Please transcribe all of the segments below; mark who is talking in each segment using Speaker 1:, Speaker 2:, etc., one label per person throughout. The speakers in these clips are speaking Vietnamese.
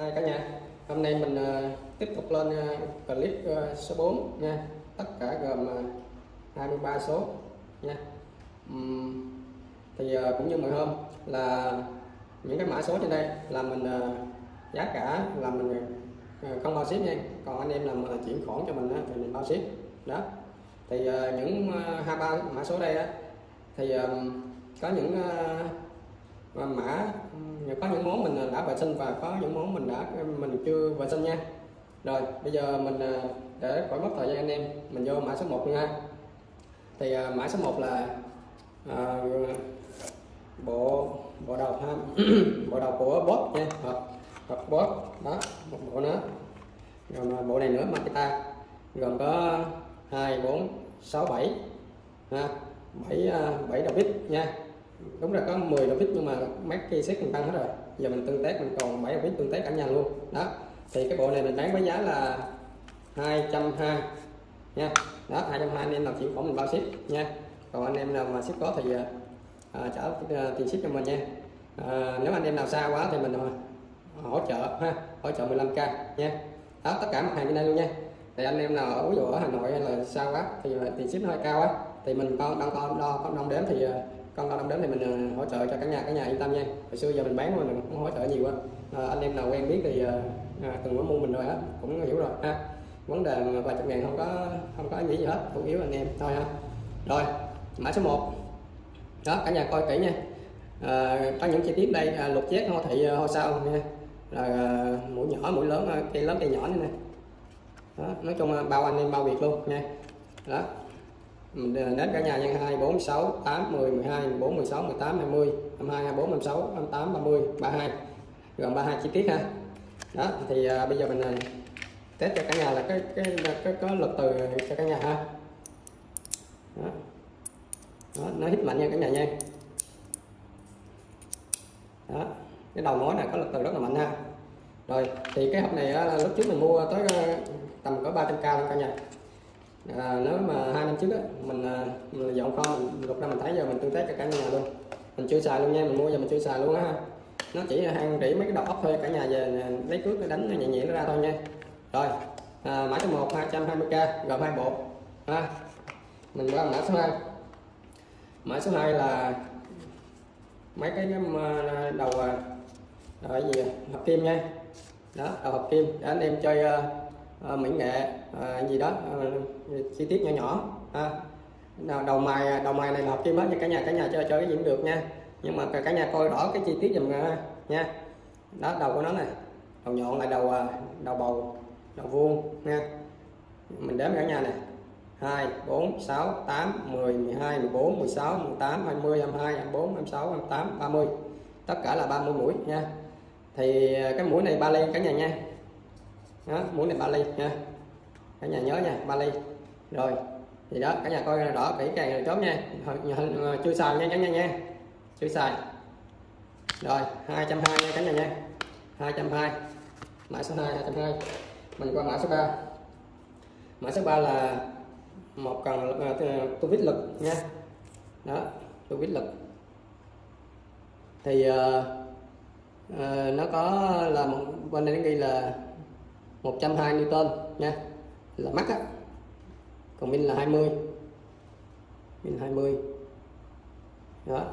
Speaker 1: Hai cả nhà, hôm nay mình ờ, tiếp tục lên ờ, clip ờ, số 4 nha. Tất cả gồm uh, 23 số nha. Thì cũng như mọi hôm là những cái mã số trên đây là mình giá cả là mình không bao ship nha. Còn anh em làm chuyển khoản cho mình thì mình bao ship. Đó. Thì uh, những uh, 23 mã số đây á thì có những mã Dạ, có những món mình ờ, đã vệ sinh và có những món mình đã mình chưa vệ sinh nha. Rồi bây giờ mình ờ, để khỏi mất thời gian anh em mình vô mã số 1 nha. Thì ờ, mã số 1 là à, bộ bộ đầu ha bộ đầu của bot nha. Hoặc hoặc bot đó một bộ nữa. Rồi bộ này nữa Makita. Gồm có hai bốn sáu bảy ha bảy bảy đầu vít nha đúng là có 10 đầu vít nhưng mà mấy cây xét mình tăng hết rồi. Giờ mình tương tác mình còn 7 đầu vít tương tác cả nhà luôn. Đó thì cái bộ này mình bán với giá là 220 nha. Đó 220 anh em nào chịu khoản mình bao ship nha. Còn anh em nào mà ship có thì à, à trả à, tiền ship cho mình nha. À, nếu anh em nào xa quá thì mình à, hỗ trợ ha hỗ trợ 15k nha. Đó tất cả mặt hàng trên đây luôn nha. Thì anh em nào ở ví dụ ở Hà Nội hay là xa quá thì tiền ship nó hơi cao á. Thì mình con đo đo đo đong đếm thì con con đến thì mình ờ, hỗ trợ cho cả nhà cả nhà yên tâm nha. Hồi xưa giờ mình bán mà mình cũng hỗ trợ nhiều quá. À, anh em nào quen biết thì ờ, à, từng có mua mình rồi á cũng hiểu rồi ha. Vấn đề vài chục ngàn không có không có nghĩ gì hết chủ yếu anh em thôi ha. Rồi mã số 1 đó cả nhà coi kỹ nha. À, có những chi tiết đây à, lục chét ho thị ho sao nha. Rồi à, mũi nhỏ mũi lớn cây lớn cây nhỏ này nè. Đó, nói chung bao anh em bao việc luôn nha. Đó. Ừ, mình nét cả nhà nhân 2 4 6 8 10 12 14 16 18 20 22 24 26 28 30 32 gồm 32 chi tiết ha. Đó thì à, bây giờ mình à, test cho cả nhà là cái cái cái có lực từ cho cả nhà ha. Đó. đó nó hít mạnh nha cả nhà nha. Đó cái đầu mối này có lực từ rất là mạnh ha. Rồi thì cái hộp này á, lúc trước mình mua tới à, tầm có 300k luôn cả nhà à, nếu mà hai năm trước á, mình, à, mình dọn kho mình lục ra mình thấy giờ mình tương tác cho cả nhà luôn. Mình chưa xài luôn nha mình mua giờ mình chưa xài luôn á ha. Nó chỉ hàng rỉ mấy cái đầu ốc thôi cả nhà về lấy cước đánh nhẹ nhẹ nó ra thôi nha. Rồi à, mã số 1 220k gồm hai bộ. Ha mình qua mã số 2 mã số 2 là mấy cái à, đầu à, đầu gì à? hợp kim nha. Đó đầu hợp kim để anh em chơi uh, Ờ, uh, mỹ nghệ uh, gì đó uh, chi tiết nhỏ nhỏ. Nào đầu mài đầu mài này là hợp kim hết nha cả nhà cả nhà chơi chơi cái gì cũng được nha. Nhưng mà cả nhà coi rõ cái chi tiết dùm nha. Đó đầu của nó này đầu nhọn lại đầu đầu bầu đầu vuông nha. Mình đếm cả nhà này 2 4 6 8 10 12 14 16 18 20 22 24 26 28 30 tất cả là 30 mũi nha. Thì cái mũi này ba len cả nhà nha đó, mũi này ba ly nha cả nhà nhớ nha ba ly. Rồi thì đó cả nhà coi rõ kỹ càng rồi chốt nha. Chưa xài nha cả nhà nha. Chưa xài. Rồi 220 nha cả nhà nha. 220 mã số 2 220 mình qua mã số 3 mã số 3 là một cần uh, à, tu vít lực nha. Đó tu vít lực. Thì uh, uh, nó có là một bên đây nó ghi là 120 Newton nha. Là mắc á. Còn pin là 20 pin 20 đó.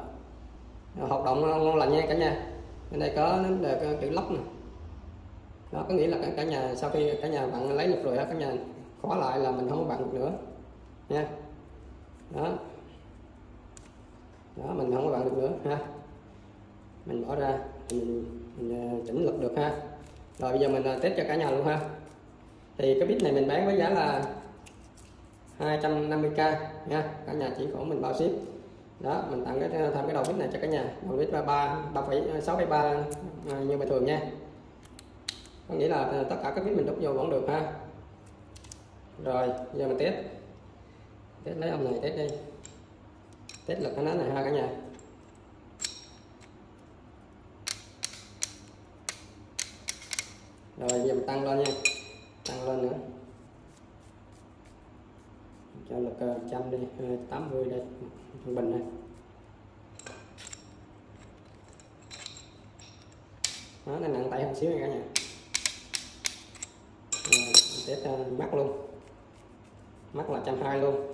Speaker 1: Hoạt động ờ, ngon lành nha cả nhà. Bên đây có nó chữ lóc nè. Đó có nghĩa là cả nhà sau khi cả nhà bạn lấy được rồi cả nhà khóa lại là mình không có bạn được nữa. Nha. Đó. Đó mình không có bạn được nữa ha. Mình bỏ ra mình, mình ờ, chỉnh lực được ha rồi bây giờ mình ờ, test cho cả nhà luôn ha. Thì cái bit này mình bán với giá là 250k nha. Cả nhà chỉ khổ mình bao ship. Đó mình tặng cái ờ, thêm cái đầu bit này cho cả nhà. Đầu bit 33 3,6,3 ba ờ, như bình thường nha. Có nghĩa là tất cả các bit mình đúc vô vẫn được ha. Rồi giờ mình test. Test lấy ông này test đi. Test lực cái nó này ha cả nhà. Rồi giờ mình tăng lên nha. Tăng lên nữa. Cho lực ờ, trăm đi ờ, 80 đây trung bình đây, đó nó nặng tay hơn xíu nha cả nhà. Test ờ, mắt luôn. Mắt là trăm hai luôn.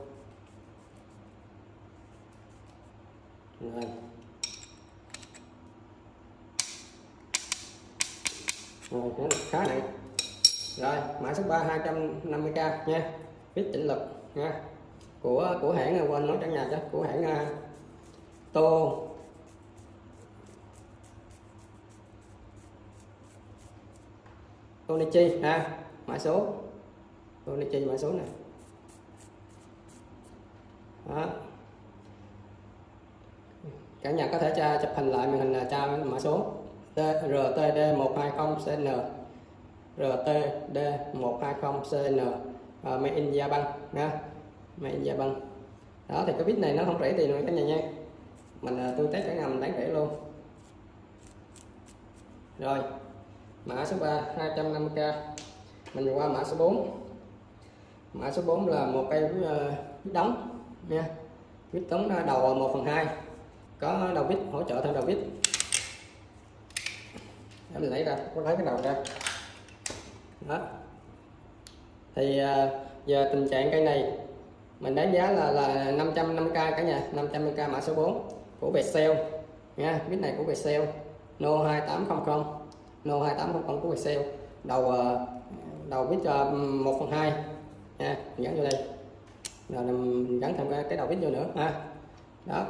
Speaker 1: Rồi. Rồi nó khá nặng rồi mã số 3 250k nha. Viết chỉnh lực nha. Của của hãng à, quên nói trong nhà chứ. Của hãng uh, tô. Tonichi ha. Mã số. Tonichi mã số này. Đó. Cả nhà có thể tra chụp hình lại màn hình là tra mã số. RTD 120CN RTD 120CN à, Made in Japan nha. Made in Japan đó thì cái bit này nó không rẻ tiền rồi các nhà nha. Mình à, tôi test cả nhà mình đáng rẻ luôn. Rồi mã số 3 250k mình qua mã số 4 mã số 4 là một cây uh, ờ, đóng nha. Vít đóng đầu 1 phần 2 có đầu vít hỗ trợ theo đầu vít để lấy ra có lấy cái đầu ra? Đó. Thì à, giờ tình trạng cây này mình đánh giá là là 550k cả nhà 550k mã số 4 của Viettel nha. Vít này của Viettel No 2800 No 2800 của Viettel đầu à, đầu vít 1 à, phần 2 nha mình gắn vô đây. Rồi mình gắn thêm cái, cái đầu vít vô nữa ha. Đó.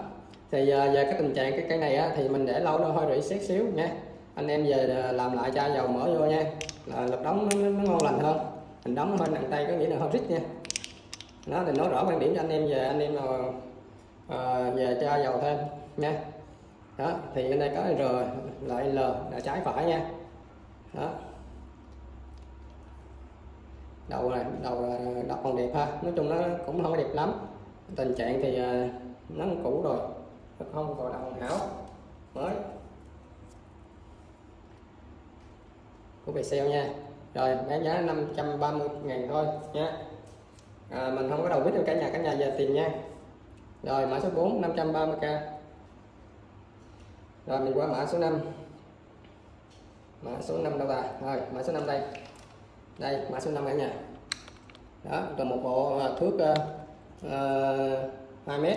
Speaker 1: Thì giờ, giờ cái tình trạng cái cây này á, thì mình để lâu nó hơi rỉ xét xíu nha anh em về ờ, làm lại chai dầu mỡ vô nha. Là lực đóng nó, nó ngon lành hơn. Mình đóng hơi nặng tay có nghĩa là hơi rít nha. Nó thì nói rõ quan điểm cho anh em về anh em nào à, về cho dầu thêm nha. Đó thì bên đây có r lại l là trái phải nha. Đó. Đầu này đầu đọc còn đẹp ha. Nói chung nó cũng không có đẹp lắm. Tình trạng thì ờ, nó cũ rồi. Không còn đầu hoàn hảo. Mới. Của Viettel nha. Rồi bán giá 530 ngàn thôi nhé à, mình không có đầu biết đâu cả nhà cả nhà về tiền nha. Rồi mã số 4 530k rồi mình qua mã số 5 mã số 5 đâu ta rồi mã số 5 đây. Đây mã số 5 cả nhà. Đó là một bộ à, thước uh, uh, 2 mét.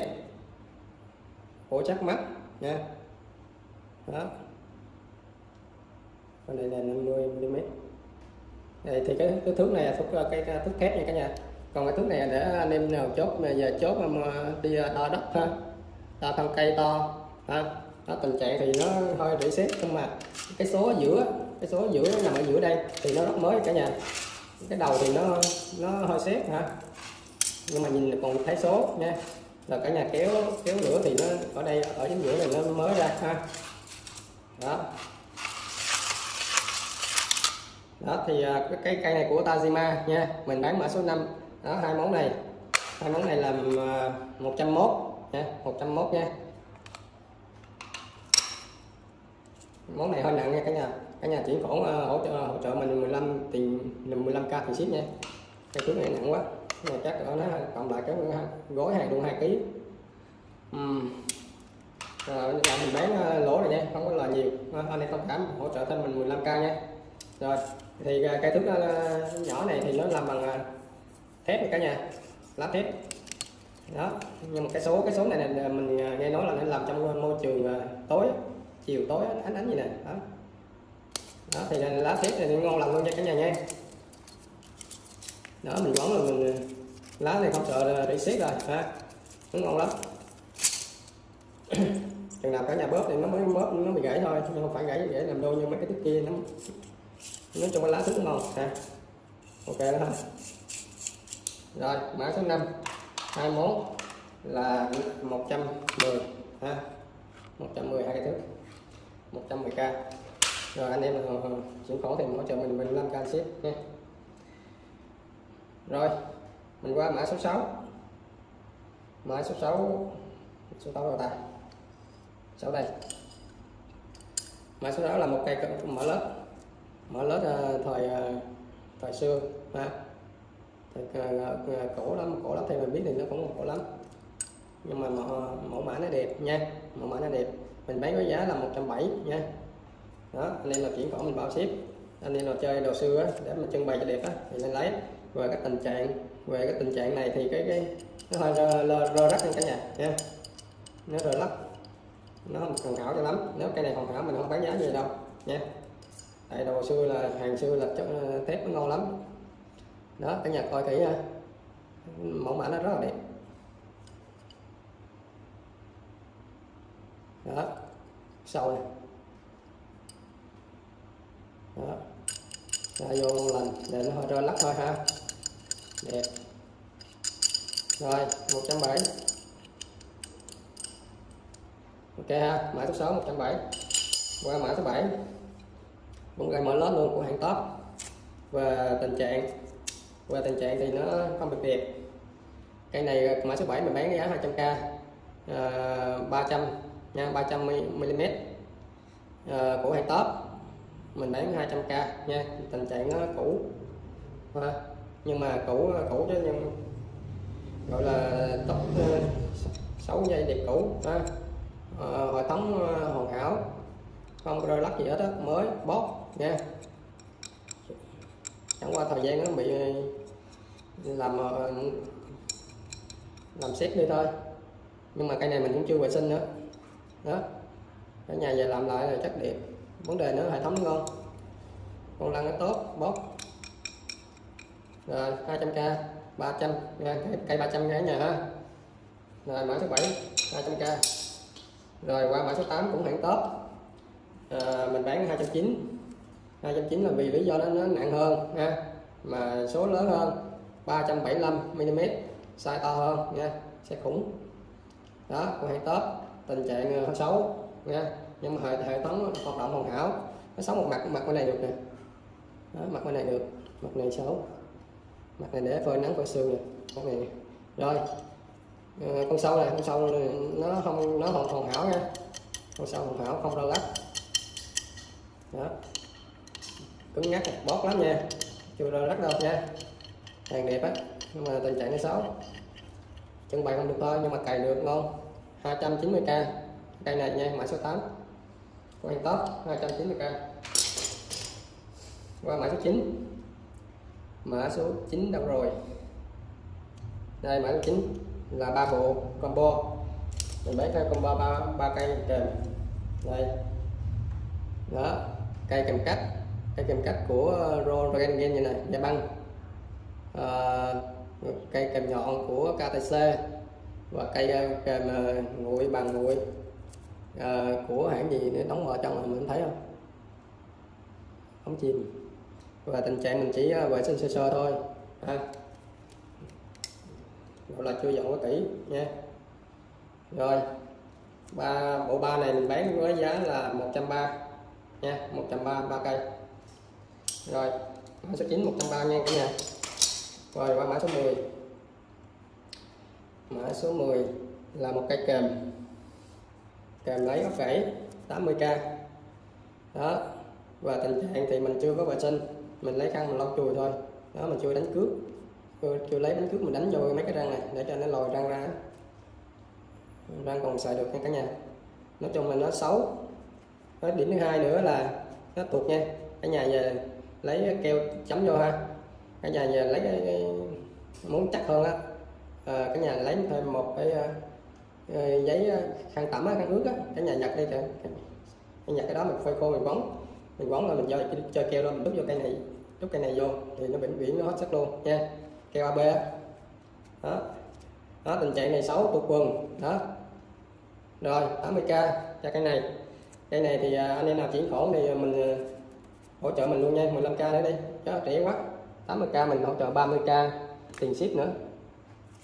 Speaker 1: Bộ chắc mắt nha. Đó còn đây là 50 mm. Đây thì cái, cái thước này là thước cái, cái thước thép nha cả nhà. Còn cái thước này để anh em nào chốt mà giờ chốt mà đi à, đo đất ha. Đo thân cây to ha. Đó, tình trạng thì nó hơi rỉ xét nhưng mà cái số ở giữa cái số ở giữa nằm ở giữa đây thì nó rất mới cả nhà. Cái đầu thì nó nó hơi xét ha nhưng mà nhìn còn thấy số nha. Là cả nhà kéo kéo lửa thì nó ở đây ở chính giữa này nó mới ra ha. Đó đó thì à, cái cây cây này của Tajima nha mình bán mã số 5 đó hai món này. Hai món này là 101 à, nha 101 nha. Món này hơi nặng nha cả nhà. Cả nhà chuyển khoản uh, hỗ trợ à, hỗ trợ mình 15 tiền 15k tiền ship nha. Cái thứ này nặng quá. Này chắc ở nó cộng lại cái gói hàng luôn hai kg uhm. rồi mình bán lỗ này nha không có lời nhiều. Ờ, anh em thông cảm hỗ trợ thêm mình 15k nha. Rồi thì à, cái thước à, nhỏ này thì nó làm bằng à, thép này cả nhà. Lá thép. Đó nhưng mà cái số cái số này, này mình nghe nói là nó làm trong môi trường tối chiều tối ánh ánh gì nè. Đó. Đó thì là lá thép này ngon lành luôn nha cả nhà nha. Đó mình quấn là mình lá này không sợ để xếp rồi ha. Nó ngon lắm. Chừng nào cả nhà bóp thì nó mới bóp nó bị gãy thôi nhưng không phải gãy gãy làm đôi như mấy cái thước kia nó nói chung là lá rất ngon ha ok đó ha rồi, mã số 5 hai món là 110 ha. 110 hai cái thước 110k rồi, anh em ờ, ờ, chuyển khoản thì hỗ trợ mình 15k ship, nha. Rồi, mình qua mã số 6 mã số 6 số 8 đâu ta. 6 đây. Mã số 6 là một cây mở lớp mở lết ờ, thời ờ, thời xưa ha. Thời ờ, cổ lắm cổ lắm thì mình biết thì nó cũng cổ lắm. Nhưng mà mẫu mã nó đẹp nha mẫu mã nó đẹp. Mình bán với giá là 170 nha. Đó anh em là chuyển khoản mình bảo ship. Anh em nào chơi đồ xưa á, để mà trưng bày cho đẹp á thì nên lấy. Về cái tình trạng về cái tình trạng này thì cái cái nó hơi rơ, rơ, rơ rắc lên cả nhà nha. Nó rơ lắc. Nó không cần hảo cho lắm. Nếu cây này còn hảo mình không bán giá gì đâu nha tại đồ xưa là, hàng xưa là chất thép nó ngon lắm. Đó, cả nhà coi kỹ ha mẫu mã nó rất là đẹp. Đó sâu này đó. Ra vô một lần để nó hơi rơi lắc thôi ha. Đẹp. Rồi 170 ok ha, mã số 6 170 qua mã số 7 cũng gây mở lớn luôn của hãng top. Và tình trạng và tình trạng thì nó không được đẹp cây này mã số 7 mình bán giá 200k à, 300 nha 300 mm à, của hãng top. Mình bán 200k nha tình trạng nó cũ. À, nhưng mà cũ cũ chứ nhưng gọi là tóc xấu dây đẹp cũ ha. À, hệ thống ờ, hoàn hảo. Không rơi lắc gì hết á mới bóp nha. Chẳng qua thời gian nó bị làm ờ, làm xét đi thôi. Nhưng mà cây này mình cũng chưa vệ sinh nữa. Đó. Ở nhà về làm lại là chắc đẹp. Vấn đề nữa hệ thống ngon con lăn nó tốt bóp. Rồi 200k 300 nha cây 300 cái nhà ha. Rồi mã số 7 200k rồi qua mã số 8 cũng hãng tốt à, mình bán 290 290 là vì lý do nó, nó nặng hơn ha. Mà số lớn hơn 375 mm size to hơn nha xe khủng. Đó của hãng tớp tình trạng ờ, hơi xấu nha. Nhưng mà hệ, hệ thống hoạt động hoàn hảo nó xấu một mặt mặt bên này được nè. Đó, mặt bên này được mặt này xấu. Mặt này để phơi nắng phơi sương nè mặt này. Rồi à, con sâu này con sâu này, nó không nó hoàn hoàn hảo nha. Con sâu hoàn hảo không đau lắc. Đó cứng nhắc, bóp lắm nha. Chưa đau rất đâu nha. Hàng đẹp á, nhưng mà tình trạng nó xấu. Chân bày không được thôi nhưng mà cày được ngon 290k cây này nha, mã số 8 quan top 290k qua mã số 9 mã số 9 đâu rồi? Đây, mã số 9 là ba bộ combo. Mình bán theo combo ba ba cây kèm. Đây. Đó, cây kèm cắt cây kèm cắt của ờ, Rogan Game như này da băng. À, cây kèm nhọn của KTC và cây ờ, kèm nguội bằng nguội à, của hãng gì để đóng vào trong là mình thấy không? Không chìm. Và tình trạng mình chỉ vệ sinh sơ sơ thôi ha. Gọi là chưa dọn quá kỹ nha. Rồi ba bộ ba này mình bán với giá là 130 nha 130 ba cây rồi mã số 9 130 nha cả nhà rồi qua mã số 10 mã số 10 là một cây kèm kèm lấy ốc gãy 80k đó và tình trạng thì mình chưa có vệ sinh. Mình lấy khăn mình lau chùi thôi. Đó mình chưa đánh cước. Chưa, chưa lấy đánh cước mình đánh vô mấy cái răng này để cho nó lòi răng ra. Răng còn xài được nha cả nhà. Nói chung là nó xấu. Cái điểm thứ hai nữa là nó tuột nha. Cả nhà về lấy keo chấm vô ha. Cả nhà về lấy cái, cái muốn chắc hơn á. Ờ, à, cả nhà lấy thêm một cái cái giấy khăn tẩm á khăn ướt á. Cả nhà nhặt đi kìa. Nhặt cái đó mình phơi khô mình bóng mình bóng rồi mình cho chơi keo đó mình đút vô cây này đút cây này vô thì nó vĩnh viễn nó hết sức luôn nha. Keo AB đó. Đó tình trạng này xấu tụt quần. Đó. Rồi 80k cho cái này. Cây này thì anh em nào chuyển khoản thì mình hỗ trợ mình luôn nha 15k nữa đi. Đó rẻ quá. 80k mình hỗ trợ 30k tiền ship nữa.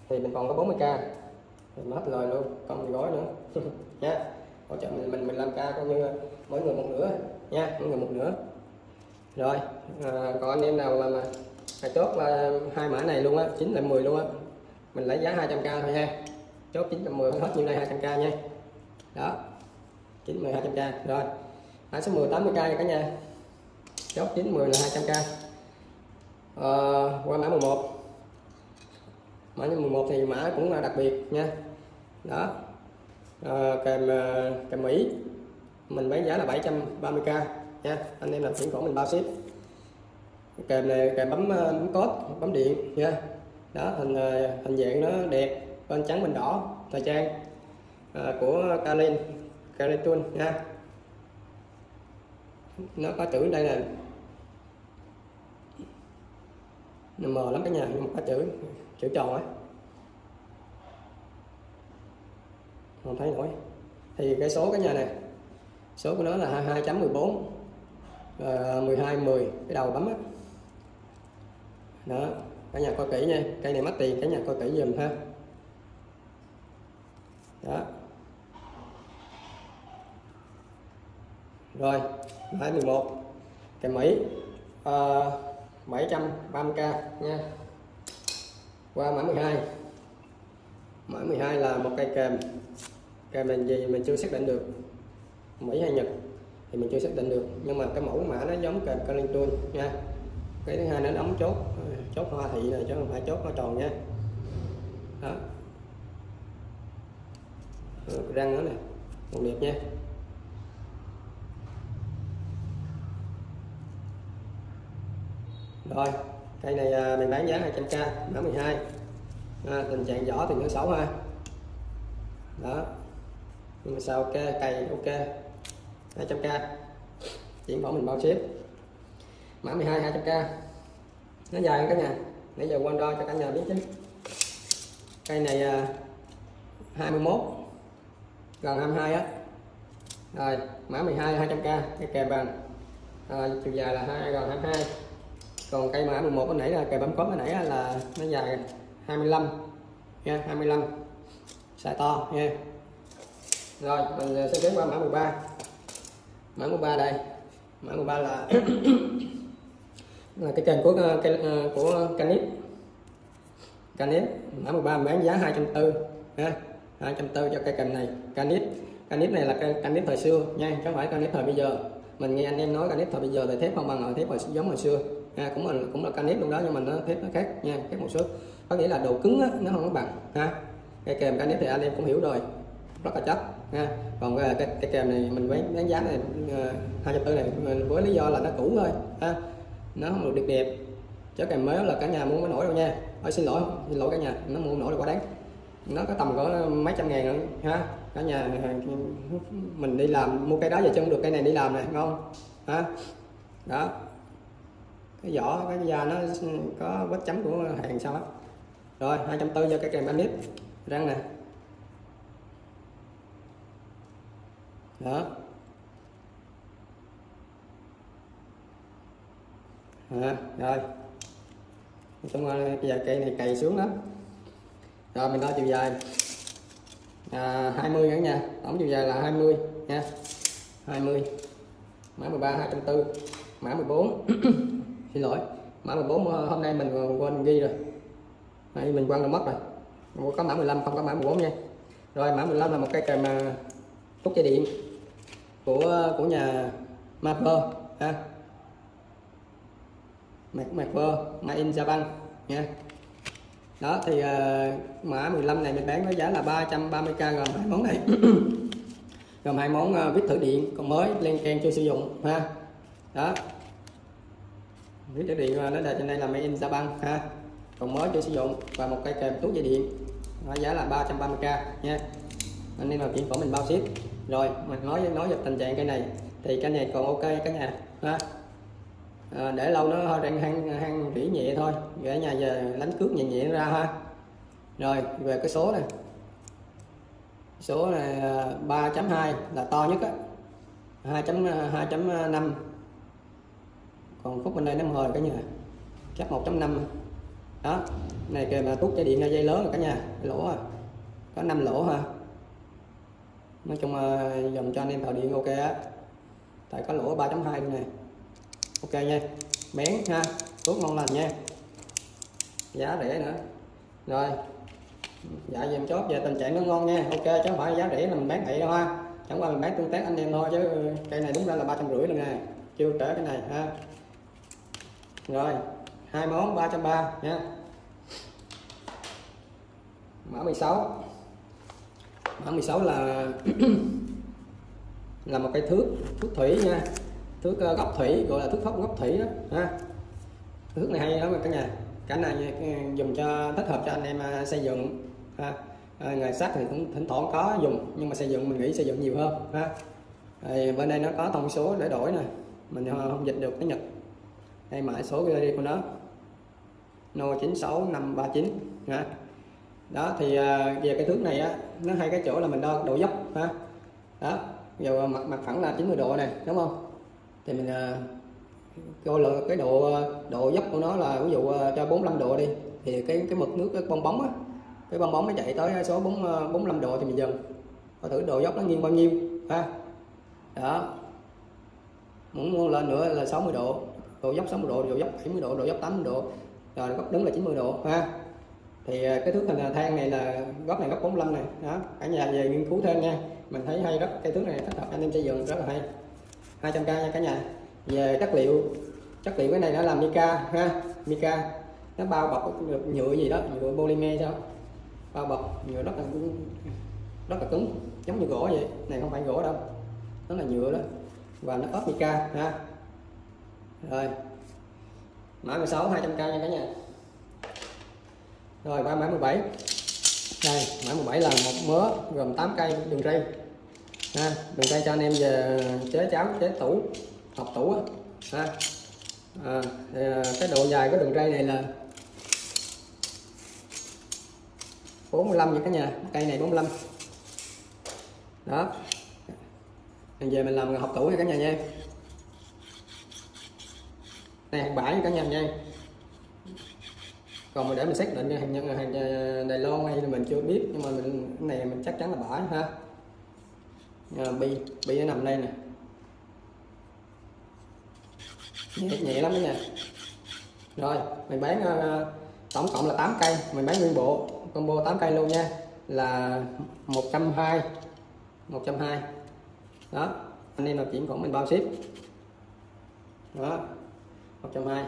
Speaker 1: Thì mình còn có 40k mình hết lời luôn còn một gói nữa. Nha. Hỗ trợ mình mình 15k coi như mỗi người một nửa nha mỗi người một nửa. Rồi à, còn anh em nào mà, mà mà chốt là hai mã này luôn á 9 là 10 luôn á. Mình lấy giá 200k thôi ha. Chốt 910 hết nhiêu đây 200k nha. Đó. 90 200k rồi. Mã số 10 80k nha cả nhà chốt 90 là 200k à, ờ, qua mã 11 mã 11 thì mã cũng là đặc biệt nha. Đó. À, kèm ờ, kèm Mỹ. Mình bán giá là 730k nha. Anh em làm chuyển khoản mình bao ship. Kèm này kèm bấm bấm code bấm điện nha. Đó hình hình dạng nó đẹp bên trắng bên đỏ thời trang à, của Kalin Kalin Tool nha nó có chữ đây là nó mờ lắm cả nhà, nhưng mà có chữ chữ tròn ấy không thấy nổi. Thì cái số cái nhà này, số của nó là 22.14 và 12 10 cái đầu bấm á. Đó, cả nhà coi kỹ nha, cây này mất tiền, cả nhà coi kỹ giùm ha. Đó. Rồi mã 11 kèm Mỹ ờ, à, 730k nha. Qua mã 12 mã 12 là một cây kèm. Kèm là gì mình chưa xác định được. Mỹ hay Nhật thì mình chưa xác định được. Nhưng mà cái mẫu mã nó giống kèm Carlington nha. Cái thứ hai nó đóng chốt chốt hoa thị này chứ không phải chốt nó tròn nha. Đó. Răng nữa nè. Một đẹp nha. Rồi cây này à, mình bán giá 200k mã 12 à, tình trạng vỏ thì nó xấu ha. Đó. Nhưng mà sao ok cây ok. 200k chuyển bỏ mình bao ship. Mã 12 200k nó dài cả nhà. Nãy giờ quên đo cho cả nhà biết chứ. Cây này à, 21 gần 22 á. Rồi mã 12 200k cái kèm bằng. À, chiều dài là 2 gần 22 còn cây mã 11 bên nãy là cây bấm cốm bên nãy là nó dài 25 nha 25 size to nha. Rồi mình ờ, sẽ đến qua mã 13 mã 13 đây. Mã 13 là là cái kênh của ờ, cái, ờ, của Canis Canis mã 13 bán giá 240 ha 240 cho cây kèm này. Canis Canis này là cây Canis thời xưa nha chứ không phải Canis thời bây giờ. Mình nghe anh em nói Canis thời bây giờ thì thép không bằng ở thép hồi giống hồi xưa ha cũng là cũng là Canis luôn đó nhưng mà nó thép nó khác nha khác một số. Có nghĩa là độ cứng á, nó không có bằng ha. Cây kèm Canis thì anh em cũng hiểu rồi rất là chắc ha. Còn cái, cái, cái kèm này mình bán, bán giá này ờ, hai trăm tư này ờ, với lý do là nó cũ thôi ha. Nó không được đẹp đẹp. Chứ kèm mới là cả nhà mua mới nổi đâu nha. Ôi, xin lỗi xin lỗi cả nhà nó mua nổi là quá đáng. Nó có tầm có mấy trăm ngàn nữa ha. Cả nhà ờ, mình đi làm mua cái đó giờ chân được cái này đi làm này ngon ha. Đó cái vỏ cái da nó có vết chấm của hàng sao á rồi hai trăm tư cho cái kèm anit răng nè. Đó. À, rồi. Nói chung là giờ cây này cày xuống đó. Rồi mình đo chiều dài. À, 20 nữa nha tổng chiều dài là 20 nha. 20 mã 13 240 mã 14 xin lỗi. Mã 14 ờ, hôm nay mình ờ, quên ghi rồi. Đây, mình quăng là mất rồi. Có mã 15 không có mã 14 nha. Rồi mã 15 là một cây kèm ờ, tút dây điện của của nhà Mapper ha. Mạc mạc vơ mà in Japan nha. Đó thì uh, mã 15 này mình bán với giá là 330k gồm hai món này. Gồm hai món uh, vít thử điện còn mới lên ken chưa sử dụng ha. Đó vít thử điện à, nó đề trên đây là made in Japan ha. Còn mới chưa sử dụng và một cây kèm túi dây điện. Nó giá là 330k nha. Anh em nào chuyển khoản mình bao ship. Rồi mình nói nói về tình trạng cây này thì cái này còn ok cả nhà ha. À, để lâu nó hơi đang hang hang rỉ nhẹ thôi. Gửi nhà về đánh cước nhẹ nhẹ ra ha. Rồi về cái số này. Số này à, 3.2 là to nhất á. 2.2.5 còn phút bên đây nó hồi cả nhà. Chắc 1.5 đó, này kìa mà tút dây điện ra dây lớn rồi cả nhà. Lỗ à. Có 5 lỗ ha nói chung là dòng cho anh em thợ điện ok á. Tại có lỗ 3.2 này. Ok nha. Bén ha. Tốt ngon lành nha. Giá rẻ nữa. Rồi. Dạ dùm chốt về tình trạng nó ngon nha. Ok, chứ không phải giá rẻ là mình bán vậy đâu ha. Chẳng qua mình bán tương tác anh em thôi, chứ cây này đúng ra là ba trăm rưỡi luôn nè. Chưa kể cái này ha rồi hai món ba trăm ba nha. Mã 16 mã 16 là là một cái thước thước thủy nha. Thước ờ, góc thủy gọi là thước thóc góc thủy đó ha. Thước này hay lắm cả nhà. Cả này ừ, dùng cho thích hợp cho anh em ờ, xây dựng ha. À, ngày sắt thì cũng thỉnh thoảng có dùng nhưng mà xây dựng mình nghĩ xây dựng nhiều hơn ha. À, bên đây nó có thông số để đổi nè. Mình ờ, không dịch được cái nhật hay mã số gallery của nó no 96539 ha. Đó, thì à, về cái thước này á, nó hai cái chỗ là mình đo độ dốc, ha. Đó giờ à, mặt mặt phẳng là 90 độ này đúng không? Thì mình à, coi là cái độ độ dốc của nó là ví dụ cho 45 độ đi. Thì cái cái mực nước cái bong bóng á, cái bong bóng nó chạy tới số 4 45 độ thì mình dừng. Có thử độ dốc nó nghiêng bao nhiêu, ha. Đó. Muốn lên nữa là 60 độ độ dốc 60 độ độ dốc 70 độ độ dốc 80 độ. Rồi góc đứng là 90 độ, ha. Thì à, cái thước hình à, thang này là góc này góc 45 này, đó. Cả nhà về nghiên cứu thêm nha. Mình thấy hay rất cây thước này thích hợp, anh em xây dựng rất là hay. 200k nha cả nhà. Về chất liệu chất liệu cái này nó làm mica, ha, mica. Nó bao bọc được nhựa gì đó, nhựa polymer sao. Bao bọc nhựa rất là rất là cứng, giống như gỗ vậy. Này không phải gỗ đâu, nó là nhựa đó. Và nó ốp mica, ha rồi. Mã 16 200k nha cả nhà. Rồi ba mã 17 đây mã 17 là một mớ gồm 8 cây đường ray. Ha, đường ray cho anh em về chế cháo chế tủ học tủ ha. À, thì, à, cái độ dài của đường ray này là 45 nha cả nhà. Cây này 45 đó. Mình về mình làm học tủ nha cả nhà nha này hàng bãi cả nhà nha. Còn mình để mình xác định hàng nhân hàng Đài Loan hay là mình chưa biết nhưng mà mình cái này mình chắc chắn là bãi ha. À, bi bi nó nằm đây nè. Nhẹ, nhẹ lắm đó nha. Rồi mình bán uh, tổng cộng là 8 cây. Mình bán nguyên bộ combo 8 cây luôn nha. Là 120 120 đó anh em nào chuyển khoản mình bao ship. Đó. 120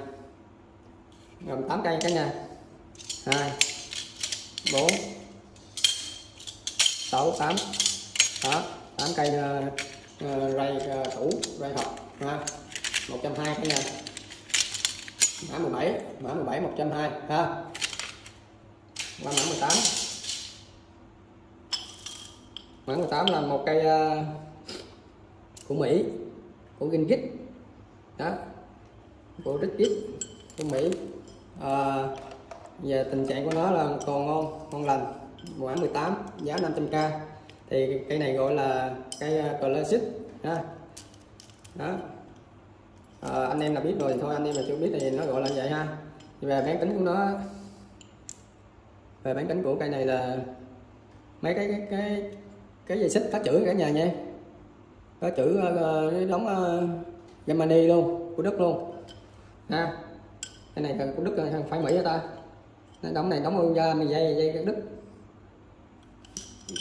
Speaker 1: gồm 8 cây cả nhà. 2 4 6 8 đó 8 cây uh, uh, ray ờ, uh, cũ ray thật ha 120 cả nhà. Mã 17 mã 17 120 ha. Qua mã 18 mã 18 là một cây uh, của Mỹ của Gingit đó của Rigit của Mỹ. À, về tình trạng của nó là còn ngon ngon lành. Mã 18 giá 500k thì cây này gọi là cây à, classic ha. Đó. À, anh em là biết rồi thì thôi anh em mà chưa biết thì nó gọi là vậy ha. Về bán kính của nó về bán kính của cây này là mấy cái cái cái cái dây xích có chữ cả nhà nha. Có chữ uh, đóng uh, Germany luôn của Đức luôn ha, cái này của Đức không phải Mỹ hả ta? Nó đóng này đóng ra mình dây dây Đức.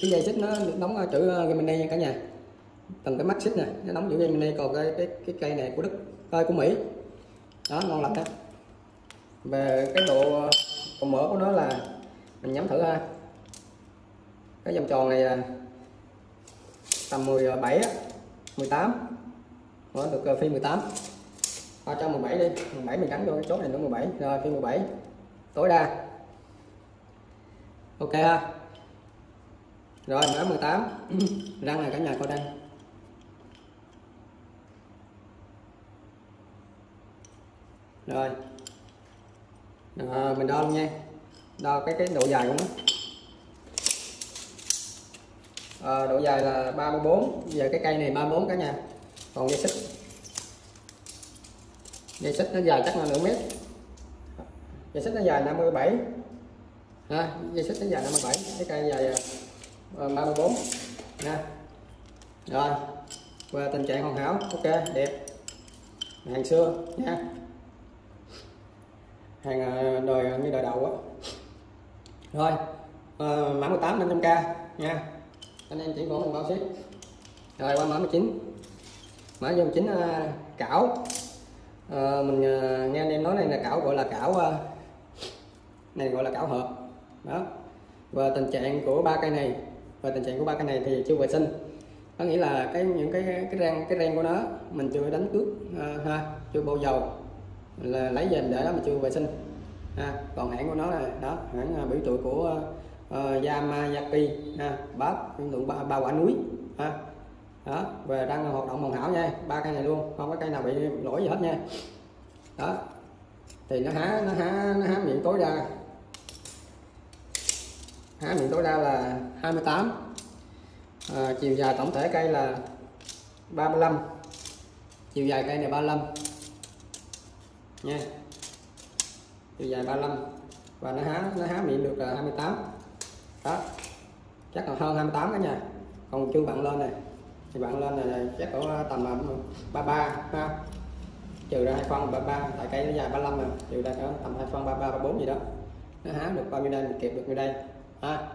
Speaker 1: Cái dây xích nó đóng chữ ờ, Germany nha cả nhà. Từng cái mắt xích nè nó đóng chữ Germany còn cái cái cái cây này của Đức, cây của Mỹ. Đó, ngon lành đó về cái độ ờ, còn mỡ của nó là, mình nhắm thử ha. Cái vòng tròn này là tầm 17 18 nó được ờ, phi 18 qua cho 17 đi. 17 mình đánh vô cái chốt này nó 17 rồi phiên 17 tối đa. Ok ha. Rồi mã 18 răng này cả nhà coi đây. Rồi. À, mình đo luôn nha. Đo cái cái độ dài của nó. À, độ dài là 34 giờ cái cây này 34 cả nhà. Còn dây xích dây xích nó dài chắc là nửa mét. Dây xích nó dài 57 ha dây xích nó dài 57 cái cây dài uh, 34 ha. rồi và tình trạng hoàn hảo. Ok đẹp. Hàng xưa nha. Hàng ờ, đời như đời đầu á. Rồi uh, mã 18 500k nha. Anh em chỉ có mình bao ship rồi qua mã 19 mã 19 uh, ờ, cảo à, mình ờ, nghe anh em nói này là cảo gọi là cảo ờ, này gọi là cảo hợp. Đó. Và tình trạng của ba cây này và tình trạng của ba cây này thì chưa vệ sinh. Có nghĩa là cái những cái cái rang cái rang của nó mình chưa đánh cước ha chưa bôi dầu. Là lấy về để đó mình chưa vệ sinh. Ha. còn hãng của nó là đó hãng uh, biểu tượng của uh, Yamazaki ha bát tượng ba, ba quả núi ha đó về đang hoạt động hoàn hảo nha ba cây này luôn không có cây nào bị lỗi gì hết nha. Đó thì nó há nó há nó há miệng tối đa. Há miệng tối đa là 28 à, chiều dài tổng thể cây là 35 chiều dài cây này 35 nha. Chiều dài 35 và nó há nó há miệng được là 28 đó chắc còn hơn 28 đó nha còn chưa bạn lên này thì bạn lên này chắc có à, tầm à, 33 ha trừ ra hai phân 33 tại cây nó dài 35 mà. Trừ ra có tầm hai phân 33 34 gì đó. Nó há được bao nhiêu đây mình kẹp được như đây. Ha.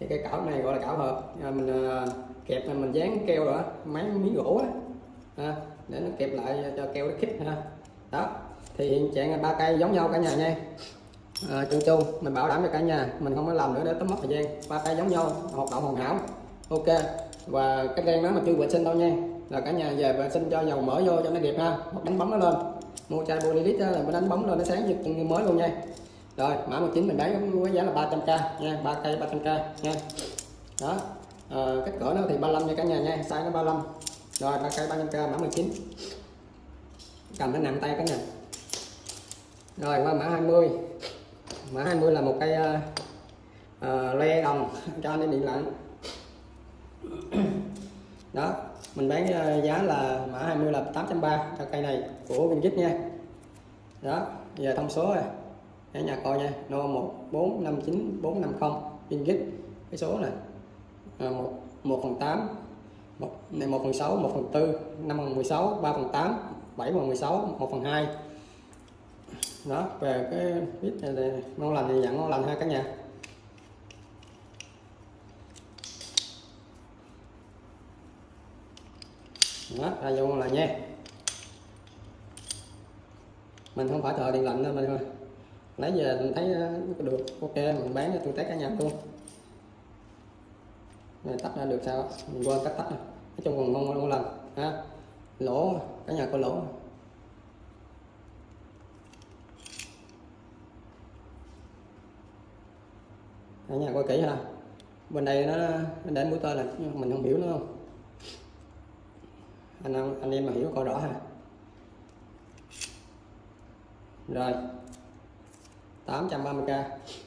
Speaker 1: Thì cái cảo này gọi là cảo hợp. À, mình uh, kẹp mình dán keo rồi mấy miếng gỗ á. Ha, để nó kẹp lại cho keo nó khít ha. Đó. Thì hiện trạng là ba cây giống nhau cả nhà nha. À, chung chung mình bảo đảm cho cả nhà mình không có làm nữa để tốn mất thời gian. Ba cây giống nhau hoạt động hoàn hảo. Ok và cái đen đó mà chưa vệ sinh đâu nha. Là cả nhà về vệ sinh cho dầu mỡ vô cho nó đẹp ha. Hoặc đánh bóng nó lên. Mua chai polylit là mình đánh bóng lên nó sáng như mới luôn nha. Rồi mã 19 mình bán với giá là 300k nha. ba cây 300k nha. Đó. Ờ, à, kích cỡ nó thì 35 nha cả nhà nha. Size nó 35 rồi ba cây 300k mã 19 cầm nó nặng tay cả nhà. Rồi qua mã 20 mã 20 là một cây uh, uh, le đồng. Cho anh em điện lạnh. đó mình bán ờ, giá là mã 20 là 830 cho cây này của Vingit nha. Đó giờ thông số rồi. Cả nhà coi nha no 1459450 Vingit cái số ờ, này à, 1, 1 phần 8 1, 1 phần 6 1 phần 4 5 phần 16 3 phần 8 7 phần 16 1 phần 2 đó về cái biết này, này ngon lành thì dặn ngon lành ha cả nhà. Đó là vô là nha. Mình không phải thợ điện lạnh đâu mình thôi. Lấy về mình thấy ờ, được ok mình bán cho tôi test cả nhà luôn. Này tắt ra được sao? Mình quên cách tắt nói chung còn ngon luôn lần ha. Lỗ cả nhà có lỗ cả nhà coi kỹ ha. Bên đây nó, nó để mũi tên là mình không hiểu nữa không? Anh em anh em mà hiểu coi rõ ha. Rồi. 830k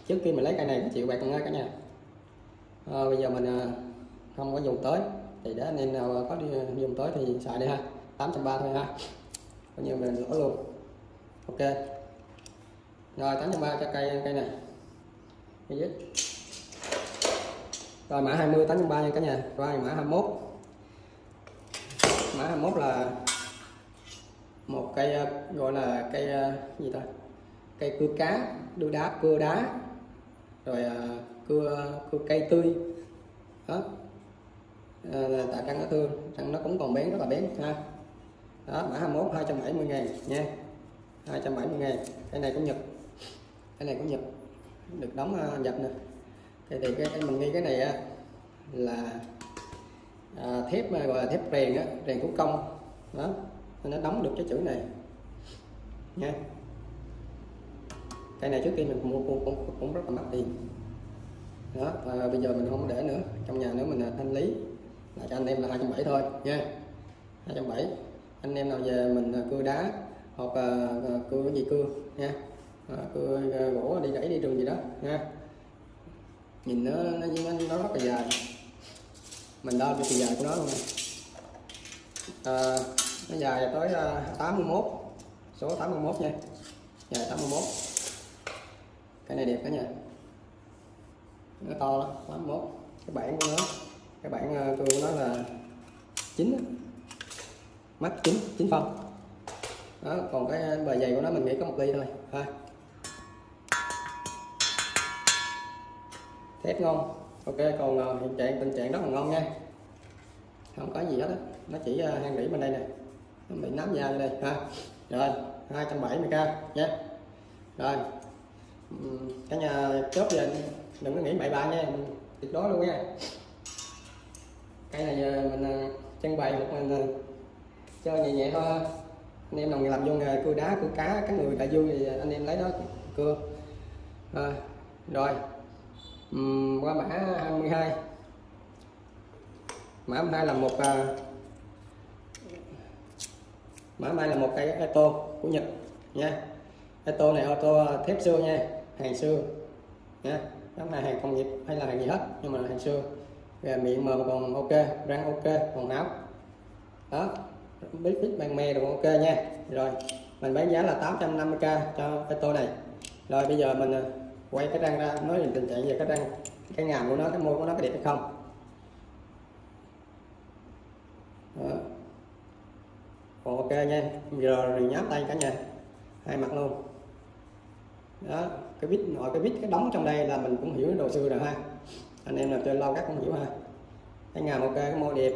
Speaker 1: trước khi mình lấy cây này chịu bạc nha cả nhà. À, bây giờ mình ờ, không có dùng tới. Thì để anh em nào có đi ờ, dùng tới thì xài đi ha. 830 thôi ha. Coi như mình lỗ luôn. Ok. Rồi 830 cho cây cây này. Rồi mã 20 830 nha cả nhà. Rồi mã 21 mã 21 là một cây ờ, gọi là cây ờ, gì ta? Cây cưa cá đưa đá cưa đá rồi ờ, cưa cưa cây tươi. Đó. À, tạ trăng nó thương trăng nó cũng còn bén rất là bén ha. Đó mã 21 270 ngàn nha. 270 ngàn. Cái này cũng nhập cái này cũng nhập được đóng nhập nè. Thì, thì cái, cái mình nghi cái này á là à, thép gọi là thép rèn á rèn thủ công. Đó nó đóng được cái chữ này. Nha. Cái này trước kia mình mua cũng, cũng, cũng rất là mắc tiền. Đó và bây giờ mình không để nữa. Trong nhà nếu mình à, thanh lý là cho anh em là hai trăm bảy thôi nha. hai trăm bảy. Anh em nào về mình à, cưa đá hoặc uh, cưa cái gì cưa nha. À, cưa uh, gỗ đi gãy đi trường gì đó nha. Nhìn nó nó, nó rất là dài mình đo được chiều dài của nó luôn này à, nó dài tới à, 81 số 81 nha. Dài 81 cái này đẹp cả nhà nó to lắm 81 cái bản của nó cái bản tôi à, của nó là 9 mắt chín chín phân. Đó còn cái bề dày của nó mình nghĩ có một ly thôi. Ha thép ngon ok còn uh, hiện trạng tình trạng rất là ngon nha. Không có gì hết á. Nó chỉ uh, hang rỉ bên đây nè. Nó bị nám da đây ha rồi 270k nha. Rồi. Cả nhà chốt về đừng có nghĩ bậy bạ nha. Tuyệt đối luôn nha. Cây này ờ, mình trưng bày một mình chơi nhẹ nhẹ thôi anh em nào làm vô nghề cưa đá cưa cá cá người đại dương thì anh em lấy đó cưa à, rồi qua mã 22 mã 22 là một à, mã 22 là một cây Eto của Nhật, nha. Eto này ô tô thép xưa nha, hàng xưa nha. Đó là hàng công nghiệp hay là hàng gì hết, nhưng mà là hàng xưa và miệng mờ còn ok, răng ok còn áo. Đó, biết biết bàn me được ok nha. Rồi, mình bán giá là 850k cho cái tô này. Rồi bây giờ mình à, quay cái răng ra, nói tình trạng về cái răng. Cái ngàm của nó, cái môi của nó có đẹp hay không? Đó. ok nha, giờ thì nháp tay cả nhà. Hai mặt luôn. Đó, cái vít nội cái vít, cái đóng trong đây là mình cũng hiểu đồ xưa rồi ha. Anh em nào chơi lâu các cũng hiểu ha. Cái ngàm ok, cái môi đẹp.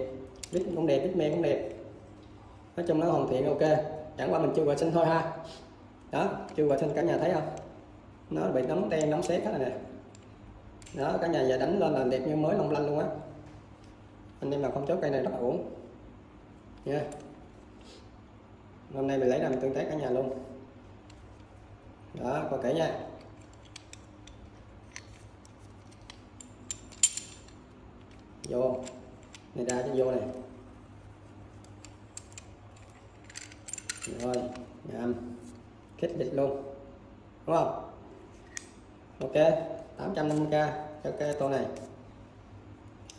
Speaker 1: Vít cũng đẹp, vít men cũng đẹp. Nói chung nó hoàn thiện ok. Chẳng qua mình chưa vệ sinh thôi ha. Đó, chưa vệ sinh cả nhà thấy không? Nó bị đóng tem đóng xét hết rồi nè. Đó, cả nhà giờ đánh lên là đẹp như mới long lanh luôn á. Anh em nào không chốt cây này rất là ổn nha. Hôm nay mình lấy ra mình tương tác cả nhà luôn. Đó, coi kỹ nha. Vô. Này ra cho vô này rồi nhầm kích dịch luôn. Đúng không? Ok 850k cho cái tô này.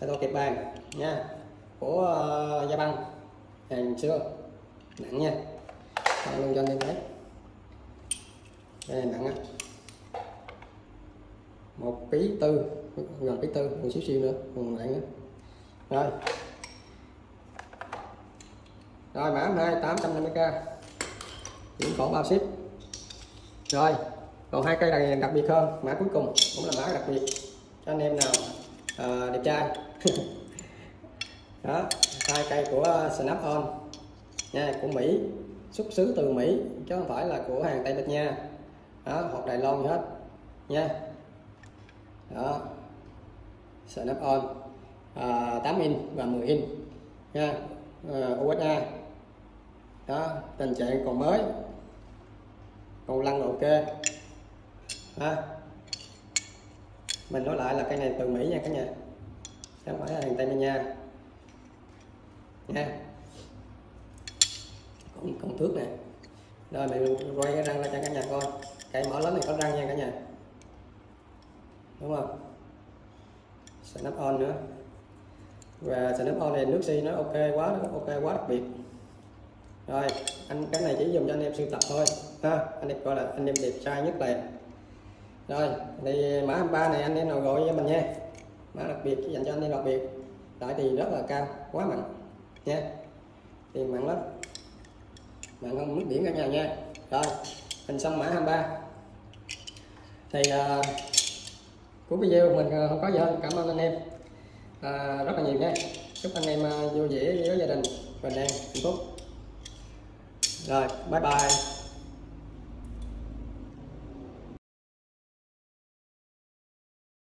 Speaker 1: Cái tô kẹp bàn nha. Của uh, gia băng. Hàng xưa. Nặng nha. Còn luôn cho anh em thấy. Đây này nặng á. Một ký tư. Gần ký tư một xíu xíu nữa. Còn nặng nữa rồi. Rồi mã hai tám trăm năm mươi k. Chuyển khoản bao ship. Rồi còn hai cây này đặc biệt hơn mã cuối cùng cũng là mã đặc biệt. Cho anh em nào à, đẹp trai. Đó hai cây của ờ, Snap On nha của Mỹ. Xuất xứ từ Mỹ chứ không phải là của hàng Tây bắc Nha. Đó hoặc Đài Loan gì hết. Nha. Đó Snap On à, ờ, 8 in và 10 in. Nha à, USA đó tình trạng còn mới. Còn lăn ok ha mình nói lại là cây này từ Mỹ nha cả nhà. Chứ không phải là hàng Tây Ban Nha. Nha. Còn, công thước nè. Rồi mình quay cái răng ra cho cả nhà coi. Cây mở lớn này có răng nha cả nhà. Đúng không? Snap on nữa. Và snap on này nước si nó ok quá ok quá đặc biệt. Rồi anh cái này chỉ dùng cho anh em sưu tập thôi. Ha anh em gọi là anh em đẹp trai nhất là rồi thì mã 23 này anh em nào gọi cho mình nha. Mã đặc biệt dành cho anh em đặc biệt. Tại thì rất là cao quá mặn nha. Thì mặn lắm. Mặn không nước biển cả nhà nha. Rồi mình xong mã 23 thì à, của video mình à, không có gì hơn cảm ơn anh em. À, rất là nhiều nha. Chúc anh em à, vui vẻ với gia đình bình an hạnh phúc. Rồi bye bye.